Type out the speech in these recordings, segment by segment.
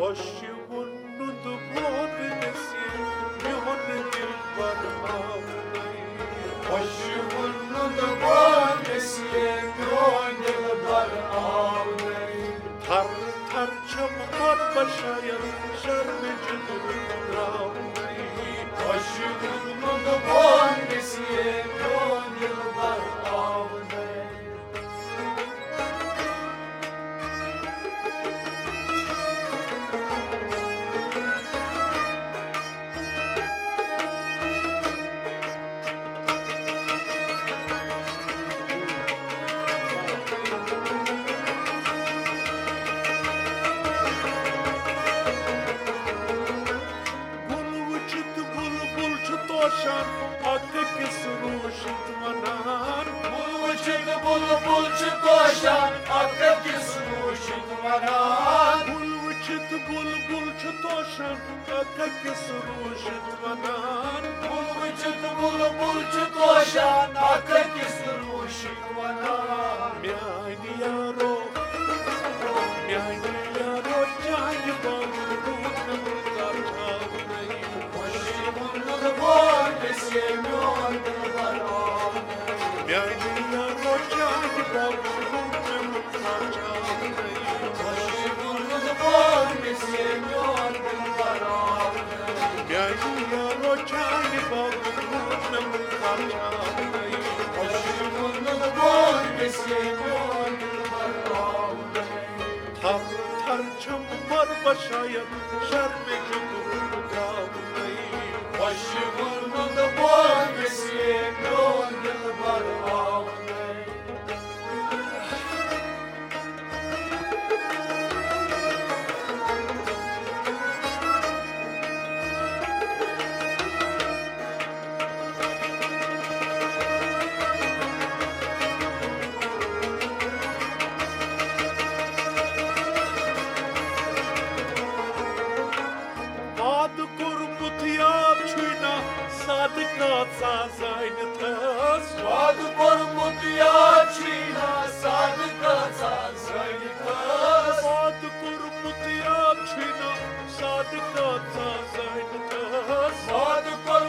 Başı bunu dublon edesi Yuhan edil parmağını Başı bunu dublon edesi Yuhan edil parmağını Tar tar çabukar başa yanışar Mecudun ramı باشد بول بول چه تاشن اکک سروشد ونان بوچد بول بول چه تاشن اکک سروشد ونان میانی یارو Perçem var başaya, şerbeci kurur kavgayı. Başım साधकोत्सा सैनतस स्वादुपर मुतियाची ना साधकाचा सैनतस स्वादुपर मुतियाची ना साधकाचा सैनतस स्वादुपर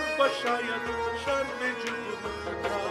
başa yanışan vücudumuza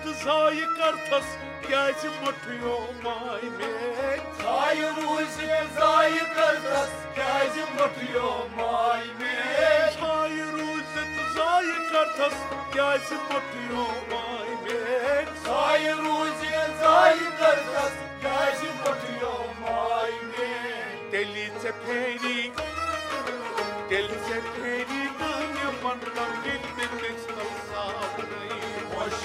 تزای کرتس پیاز مٹھیوں مائی میں چھائی روز تزای کرتس پیاز مٹھیوں مائی میں چھائی روز تزای کرتس پیاز مٹھیوں مائی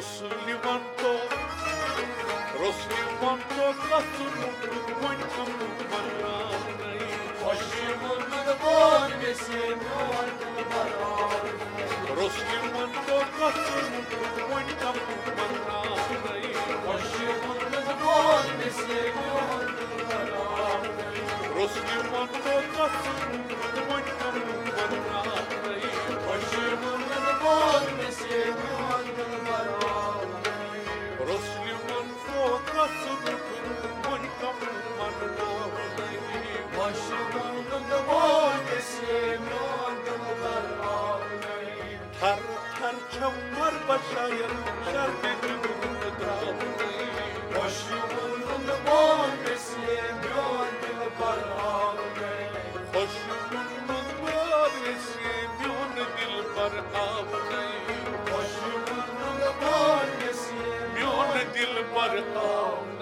Ροσλιμαντό, Ροσλιμαντό, καθόλου κουμάνια μου παράνει. Χωσί μου με το πόνι σε μιόρ του παράνει. Ροσλιμαντό, καθόλου κουμάνια Oh.